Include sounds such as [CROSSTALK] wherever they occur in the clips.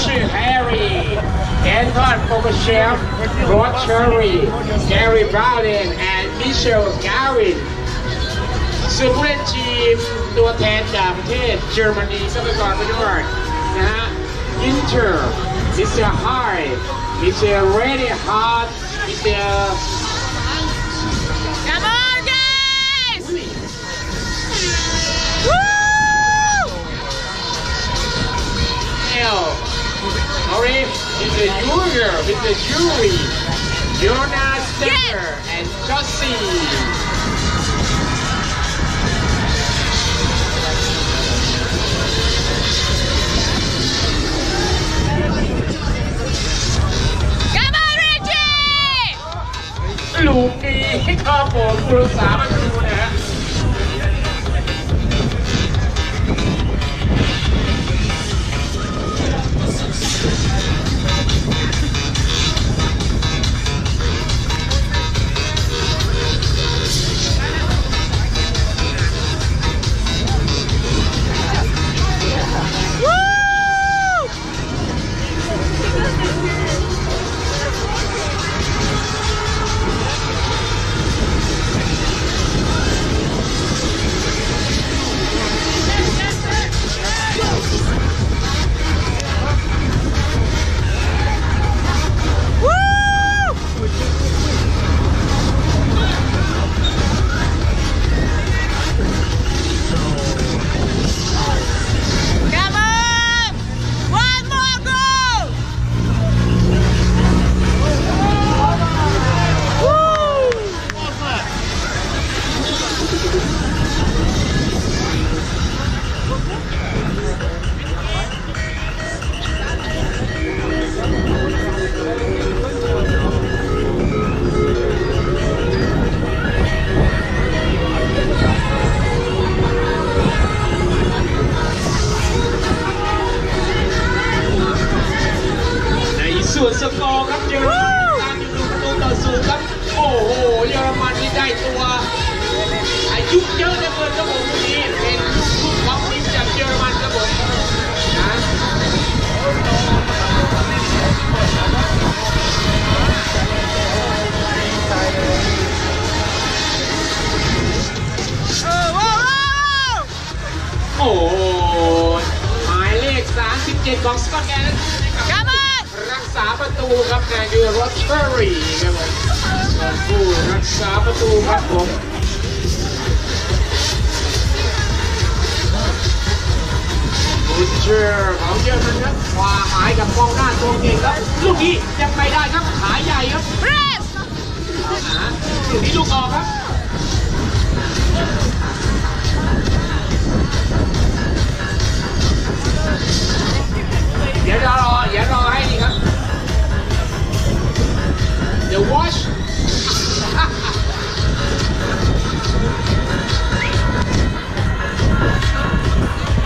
ละมิเชลการินส่วนผู้เล่นทีมตัวแทนจากประเทศเยอรมนีก็ประกอบไปด้วยนะฮะอินเตอร์มิสเตอร์ไฮมิสเตอร์เรดี้ฮาร์ดมิสเตอร์ come on guys Woo! L. Orange is the Junior with the Jury, Jonas Stecker and Josie. come on Reggie บุญเชอร์ของเยอรมันครับขวาหายกับกองหน้าตัวเก่งครับลูกนี้ยังไปได้ครับขาใหญ่ครับเรสเอาหาลูกนี้ลูกออกครับเดี๋ยวรอเดี๋ยวรอให้ดีครับเดี๋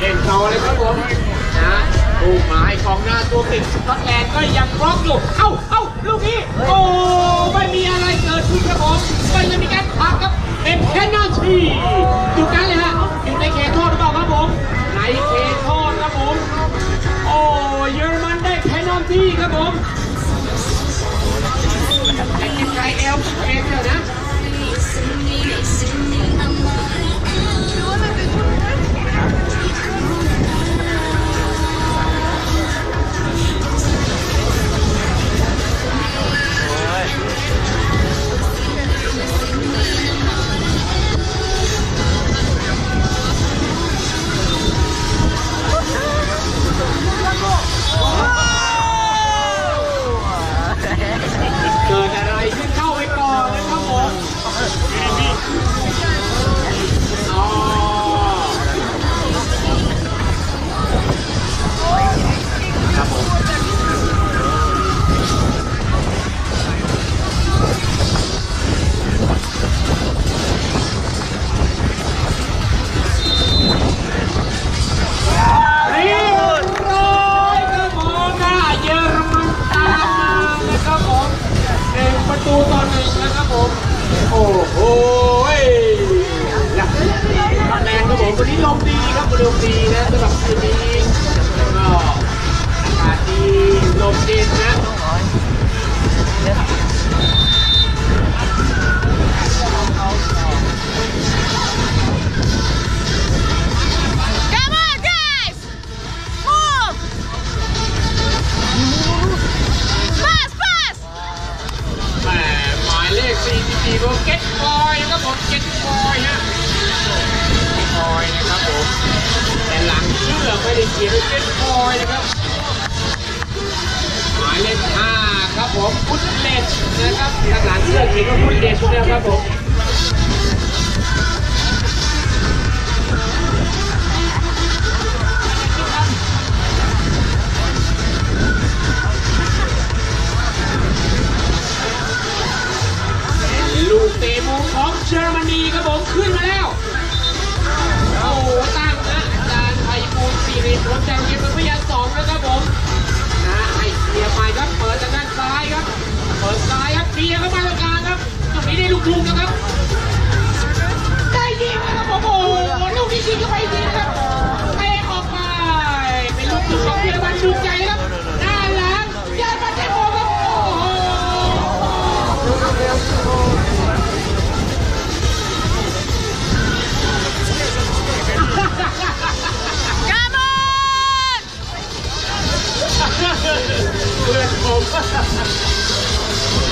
เล่นต่อเลยครับผมนะลูกหมายของหน้าตัวติดสกอตแลนด์ก็ยังบล็อกอยู่เอ้าเอ้าลูกนี้โอ้ไม่มีอะไรเกิดขึ้นครับผมไม่ได้มีการพักครับเป็นแค่หน้าที่จุดนั้นเลยฮะอยู่ในเขตโทษหรือเปล่าครับผมในเขตโทษครับผมโอ้เยอรมันได้แพนอลตี้ครับผมแต่กินไกเอลเองเถอะนะ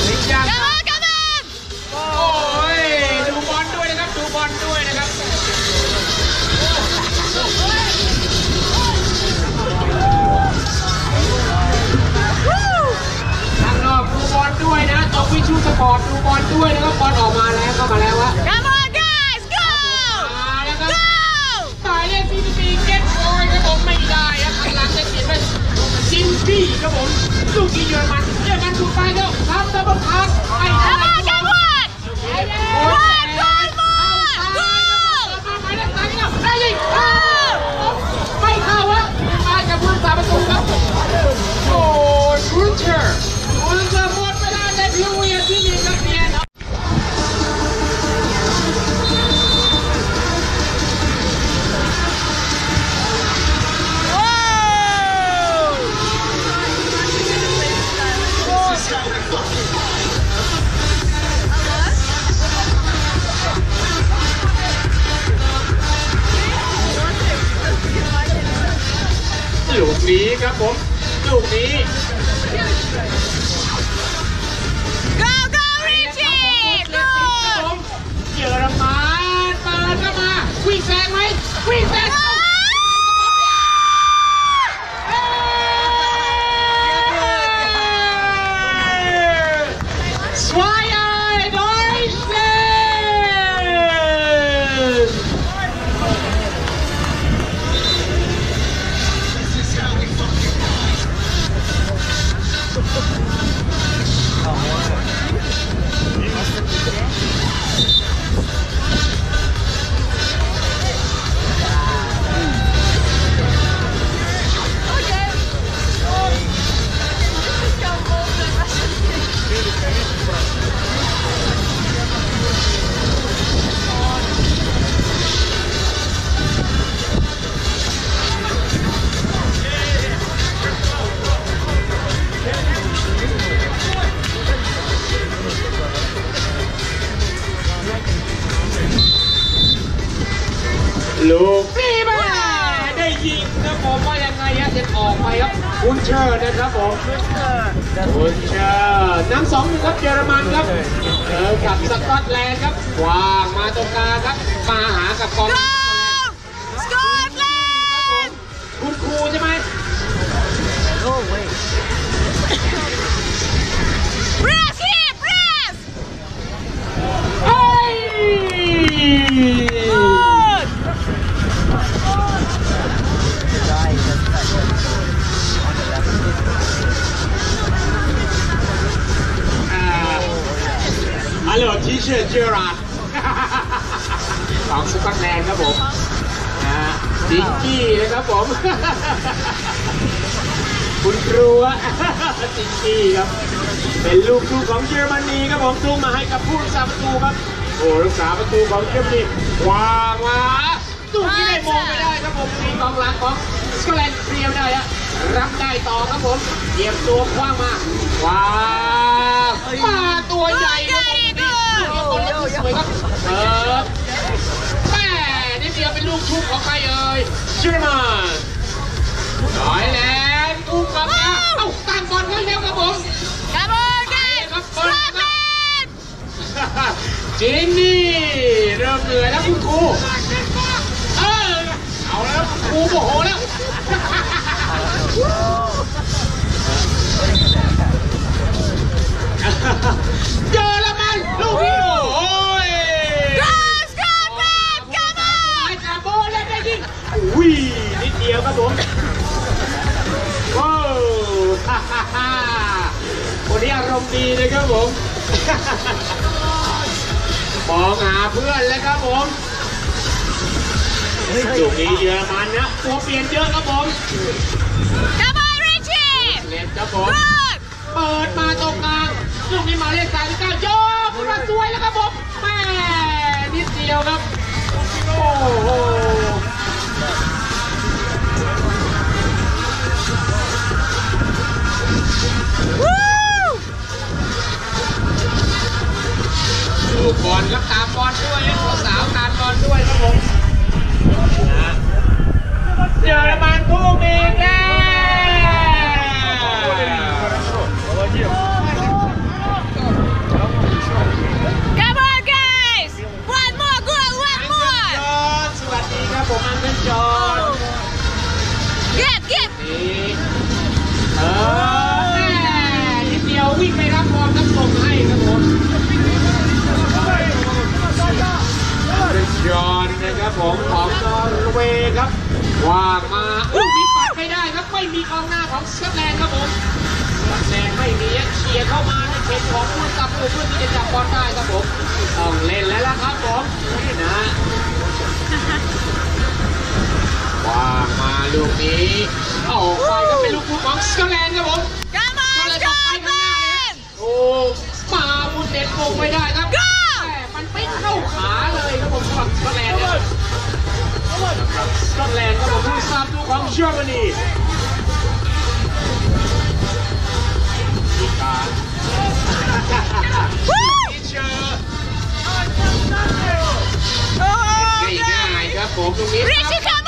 ลิงยัง Come on, come on! โอ้ยดูบอลด้วยนะครับ ดูบอลด้วยนะครับ Woo! ข้างนอกดูบอลด้วยนะตรงวิชูสปอร์ตดูบอลด้วยนะครับบอลออกมาแล้วเข้ามาแล้ววะ Come on, guys! Go! มาแล้วครับ Go! หมายเลขสี่สิบสี่เก็ตบอยครับผมไม่ได้ครับข้างหลังจะเขียนเป็นจินบี้ครับผม ลูกยิงเยอรมันเยอรมันถู ครับผมลูกนี้ Go, go, Richie! ครับ Good! ผมเยอรมันเปิดเข้ามาวิ่งแซงไหมวิ่งแซง ลูกนี่มาได้ยิงนะผมว่ายังไงฮะจะออกไปครับคุณเชอร์นะครับผมคุณเชอร์น้ำสองหนึ่งครับเยอรมันครับเจอกับสกอตแลนด์ครับวางมาตรงกลางครับ มาหากับกอง Go! Scotland! คุณครูใช่ไหม Press here, press! เฮ้ย ฮัลโหลทีเชอร์เจอราร์ดของสกอตแลนด์ครับผมนะฮะจิงกี้นะครับผม คุณครูอะจิงกี้ครับ เป็นลูกทุ่งของเยอรมนีครับผมทุ่งมาให้กับผู้รักษาประตูครับ โอ้รักษาประตูของเยอรมนีวางมาตู้ที่ได้มองไม่ได้ครับผมมีกองหลังของสกอตแลนด์เคลียร์ไม่ได้อะรับได้ต่อครับผมเหยียบตัวคว้างมาว้าวมาตัวใหญ่ครับผม เออแม่นี่เดียวเป็นลูกชุบของใครเอ่ยเชอร์มานน้อยแลนด์อุ้มกลับมาเอ้าตั้งบอลกันแล้วครับผม Come on, guys! Stop it! จินนี่เริ่มเหนื่อยแล้วคุณครูเออเอาแล้วครูโมโหแล้ว เจอแล้วมันลูกนี้โอ้ย Go, Scotland! Come on! ไอ้จับโบแล้วได้ยิงอุ้ยนิด เดียวครับผมว้าวฮ่าฮ่าฮ่าคนนี้อารมณ์ดีเลยครับผมมองหาเพื่อนแล้วครับผมลูกนี้เยอรมันนะตัวเปลี่ยนเยอะครับผม Come on, Richie! เล่นครับผม Good! เปิดมาตรงกลางลูกนี้หมายเลขสามสิบเก้าโยกขึ้นมาสวยแล้วครับผมแม่นิดเดียวครับ โอ้โห ลูกบอลแล้วตามบอลด้วยให้สาวตามบอลด้วยครับผมนะเจอมันคู่มีแก้ Come ครับว่างมาอุ้ยมีปัดไม่ได้ครับไม่มีกองหน้าของสกอตแลนด์ครับผมสกอตแลนด์ไม่มีเฉียร์เข้ามาในเขตของผู้ตับตัวเพื่อที่จะจับบอลได้ครับผมต้องเล่นแล้วล่ะครับผมนี่นะว่างมาลูกนี้ออกไปก็เป็นลูกผู้ของสกอตแลนด์ครับผม Come ก็ on, เลยต้องไปข้างหน้าเลย Scotland! โอ้มาบุญเด็ดโกงไม่ได้ครับ Go! แต่มันไม่เข้าขาเลยครับผมสำหรับสกอตแลนด์เนี่ย สกอตแลนด์ครับผมผู้ทราบตัวของเยอรมนีมีการ Woo! ที่เชอร์ Oh, ง่ายๆครับผมตรงนี้ Richie, come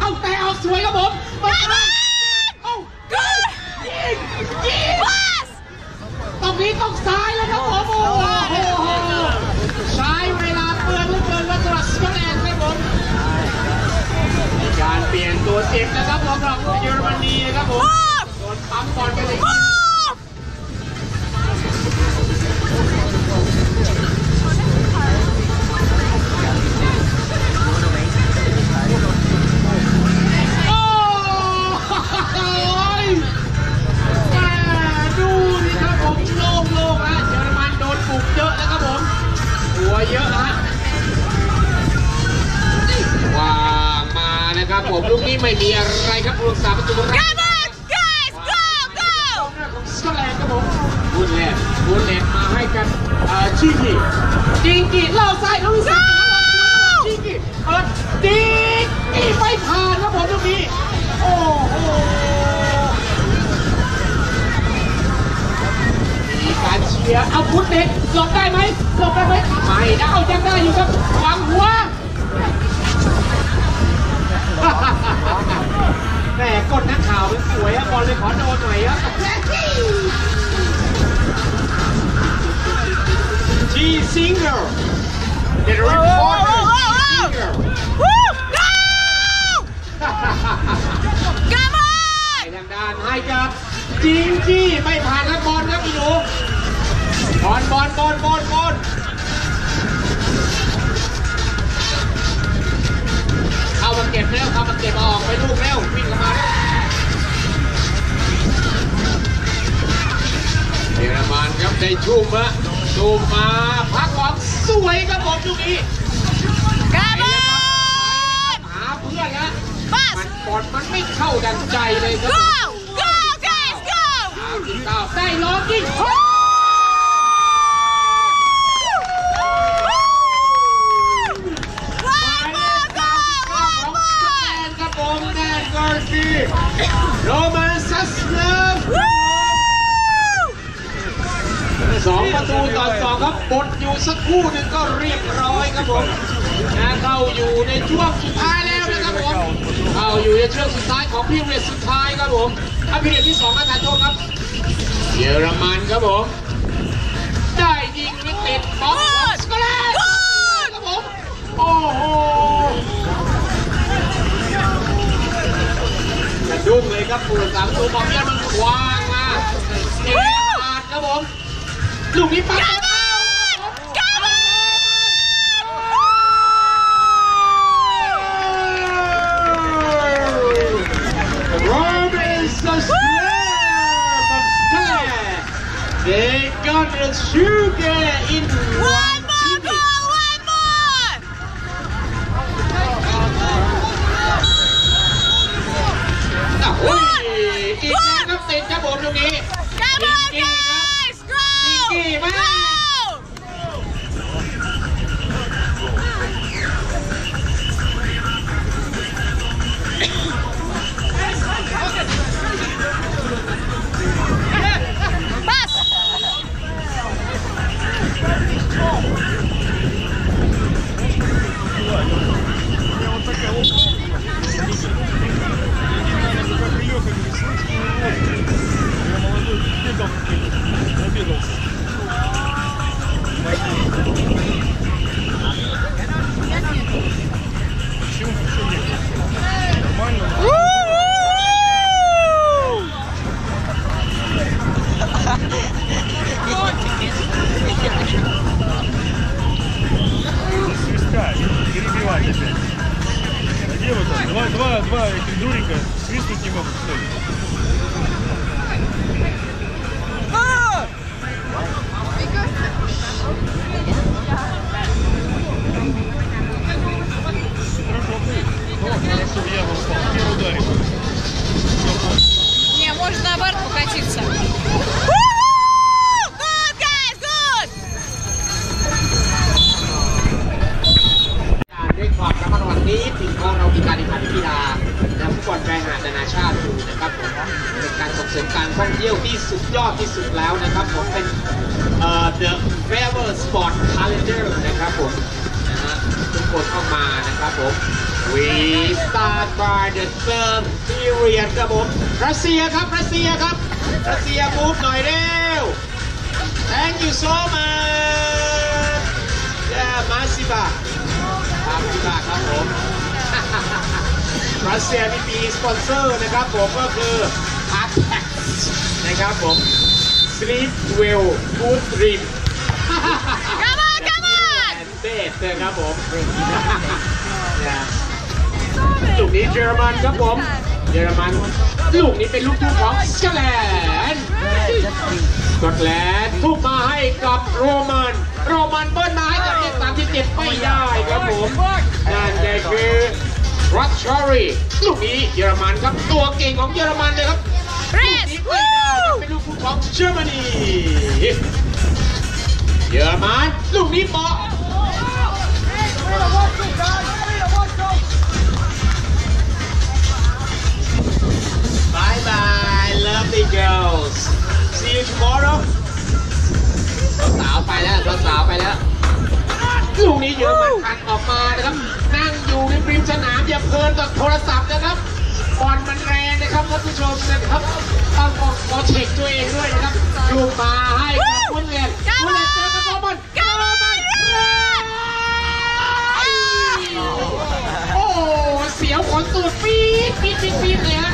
เอาแต่ออกสวยครับผมมาานให้กับจิงจี้ไม่ผ่านแล้วบอลครับพี่หนูบอลบอลบอลบอลบอลเข้ามาเก็บแล้วเข้ามาเก็บเอาออกไปลูกแล้ววิ่งเข้ามาแล้วเยอรมันครับได้ชุ่มฮะชุ่มมาพักบอลสวยครับผมลูกนี้ Come on! หาเพื่อนแล้ว Pass! มันบอลมันไม่เข้าดังใจเลยครับ ได้ล้องยิ่งโรมาอง One สแต more! นครับผมแดนกอร์ซีโรมันซัสเนฟ Woo! สองประตูต่อสองครับบดอยู่สักคู่หนึ่งก็เรียบร้อยครับผมนะเข้าอยู่ในช่วงสุดท้ายแล้วนะครับผมเข้าอยู่ในช่วงสุดท้ายของพิเรียสุดท้ายครับผมอะพิเรียที่สองก็ทานโทษครับ เยอรมันครับผมได้ยิงไม่ติดบอลสกอตแลนด์ครับผมโอ้โหกระดุ้งเลยครับผู้รักษาประตูของเยอรมันขวางมาเอขาดครับผม ลูกนี้ปัด Come on! Come on! Romans the slab of Stella. They got the sugar in One more goal! ผมก็คือ a r t a x นะครับผม Sleep Well Good Dream Come on, come on! and Bed นะครับผมเนี่ยลูกนี้เยอรมันครับผม เยอรมัน ลูกนี้เป็นลูกทุ่งของสกอตแลนด์สกอตแลนด์ทุบมาให้กับโรมันโรมันเบิ้ลมาให้กับเลข37ไม่ได้ครับผมนั่นก็คือ รัชชอรีลูกนี้เยอรมันครับตัวเก่งของเยอรมันเลยครับ Press! ลูกนี้ไม่ได้ครับเป็นลูกทุ่งของเยอรมนีเยอรมันลูกนี้เปาะ Bye bye lovely girls see you tomorrow สาวๆไปแล้วสาวๆไปแล้ว ลูกนี้เยอะมันขันออกมานะครับ นั่งอยู่ในปริมสนามอย่าเพลินกับโทรศัพท์นะครับบอลมันแรงนะครับท่านผู้ชมนะครับต้องขอขอเช็คตัวเองด้วยนะครับลูกมาให้กับคุณเรียนคุณเรียนเจอกับโรมันโรมันโอ้โหเสียวขนตูดปี๊ดปี๊ดปี๊ดปี๊ดเลยฮะ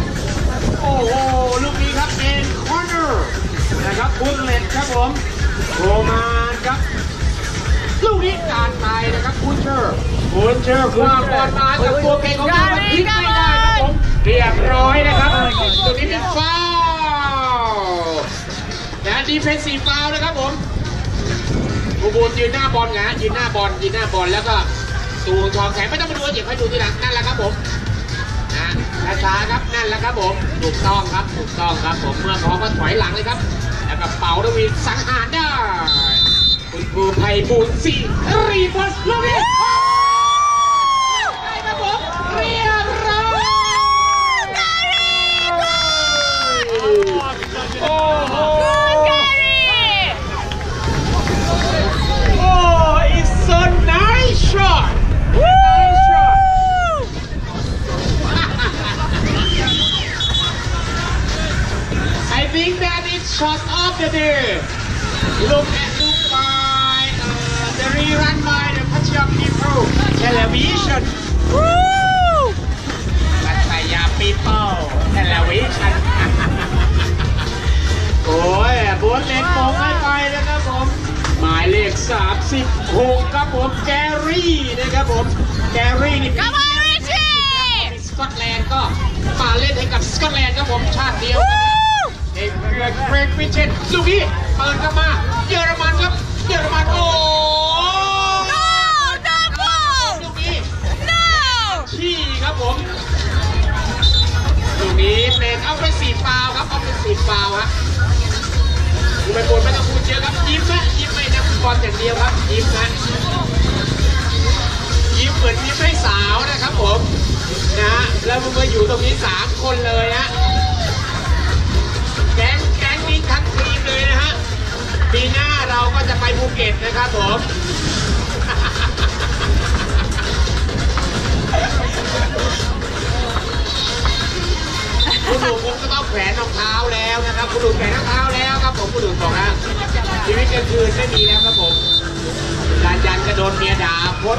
โอ้โหลูกนี้ครับเป็น corner นะครับบุลเลตครับผมโรมา นะครับคุณเชอร์คุณเชอร์คว้างบอลมาจากตัวเก่งของเรามันทิ้งไม่ได้ครับผมเรียบร้อยนะครับตรงนี้เป็นฟาวล์นะ defensive foul นะครับผมบูบูนยืนหน้าบอลนะยืนหน้าบอลยืนหน้าบอลแล้วก็ตูงทองแขนไม่ต้องมาดูเจ็บให้ดูทีหลังนั่นแหละครับผมนะช้าๆครับนั่นแหละครับผมถูกต้องครับถูกต้องครับผมเมื่อพร้อมก็ถอยหลังเลยครับ แล้วก็เป่าดวีสังหารได้ คุณครูไพบูลย์ศรีรีบอลลูกนี้ เดียวครับยิ้มนะยิ้มเหมือนยิ้มให้สาวนะครับผมนะฮะแล้วมันมาอยู่ตรงนี้สามคนเลยฮะแก๊งแก๊งนี้ทั้งทีมเลยนะฮะปีหน้าเราก็จะไปภูเก็ตนะครับผมคุณดูคงจะต้องแขวนรองเท้าแล้วนะครับ คุณดูแขวนรองเท้าแล้วครับผมคุณดูบอกนะ ชีวิตกลางคืนไม่มีแล้วครับผมการยันกระโดนเมียด่าโคต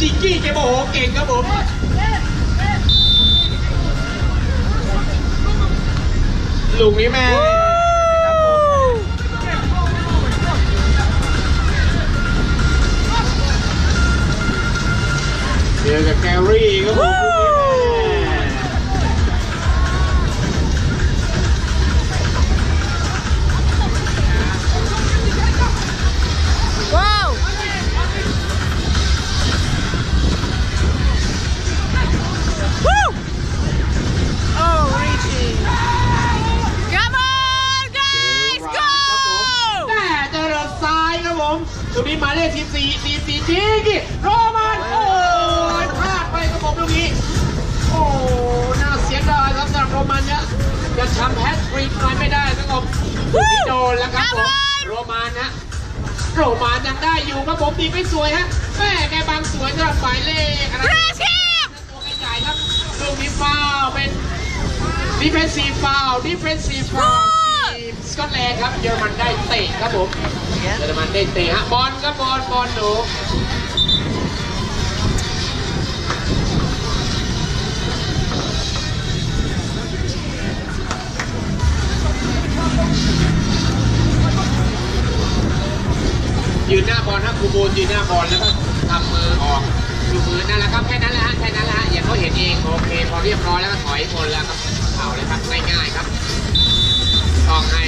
จิงกี้แกโมโหเก่งครับผมลูกนี้แม่ครับผมเจอกับแกรี่ครับผม รงนี้หมายเลขทีมสี่ทีมสี่จีกี้โรมันโอ้ยพลาดไปครับผมตรงนี้ โอ้น่าเสียดายครับสำหรับโรมันเนี่ยจะทำแฮตทริกหน่อยไม่ได้ครับผมลูกนี้โดนแล้วครับผมโรมันนะโรมันยังได้อยู่ครับผมดีไม่สวยฮะแม่แกบางสวยสำหรับหมายเลขอะไร Press him! ตัวใหญ่ๆครับลูกนี้ฟาวล์เป็นดิเฟนซีฟาวดิเฟนซีฟาวทีม สกอตแลนด์ครับเยอรมันได้เตะครับผมเยอรมันได้เตะฮะบอลครับบอลบอลหนูยืนหน้าบอลฮะครูโบนยืนหน้าบอลแล้วก็ทำมือออกดูมือนั่นแหละครับแค่นั้นแหละฮะแค่นั้นแหละฮะอย่าเขาเห็นเองโอเคพอเรียบร้อยแล้วก็ถอยคนแล้วครับเอาเลยครับง่ายๆครับ ต้องให้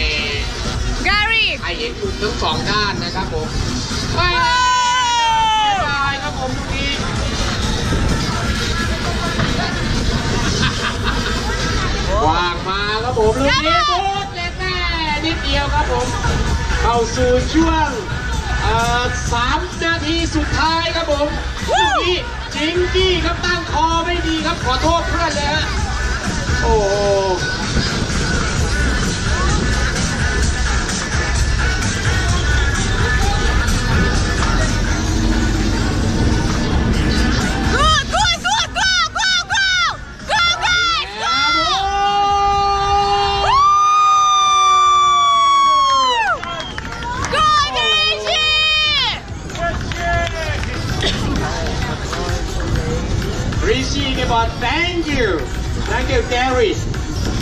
Gary ให้เห็นมุมทั้งสองด้านนะครับผมไม่ได้ครับผมตรงนี้วางมาครับผมลูกนี้โบ๊ทเล็กแม่นิดเดียวครับผม เข้าสู่ช่วงเอ่อสามนาทีสุดท้ายครับผมลูกนี้จิงกี้ครับตั้งคอไม่ดีครับขอโทษเพื่อนเลยฮะโอ้ you Gary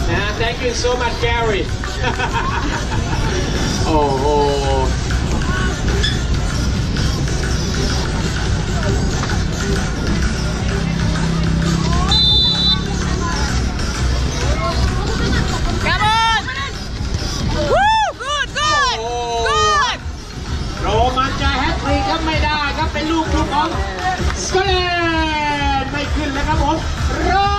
นะ thank you so much Gary [LAUGHS] โอ้โห Come on Woo good good good โรมันจะแฮตทริกครับไม่ได้ครับเป็นลูกลูกของสกอตแลนด์ไม่ขึ้นแล้วครับผมโรมั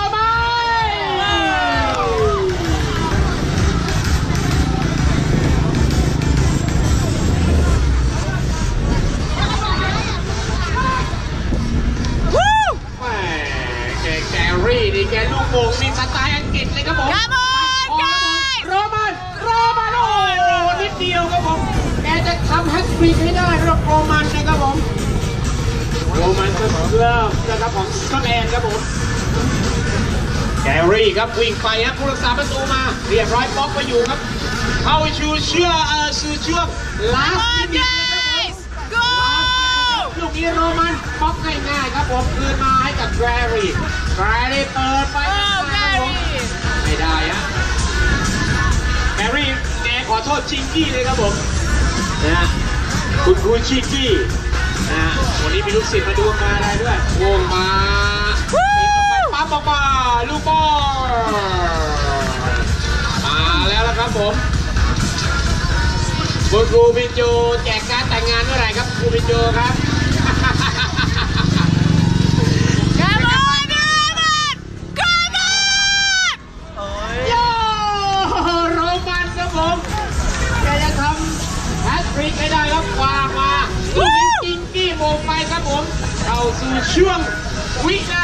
โป่งนี่สไตล์อังกฤษเลยครับผม Come on โอ้ guys โรมันโรมันโอ้โหนิดเดียวครับผมแกจะทำแฮตทริกให้ได้รอบโรมันนะครับผมโรมันก็เริ่มนะครับของสกอตแลนด์ครับผมแกรี่ครับวิ่งไปครับผู้รักษาประตูมา เรียบร้อยบล็อกไปอยู่ครับเข้าชูเชื่อเออสู่ช่วงลา Come ส on มินิทนะครับผม guys Go ลูกนี้โรมันบล็อกง่ายๆครับผมคืนมาให้กับแกรี่แกรี่เปิดไป ไม่ได้ฮะแกรี่แกขอโทษชิงกี้เลยครับผมนะฮะคุณครูชิงกี้นะฮะวันนี้มีลูกศิษย์มาดูมาอะไรด้วยวงมาปั๊บออกมาลูกบอลมาแล้วละครับผมคุณครูบินโจแจกการแต่งงานเมื่อไหร่ครับครูบินโจครับ ลูกนี้จิงกี้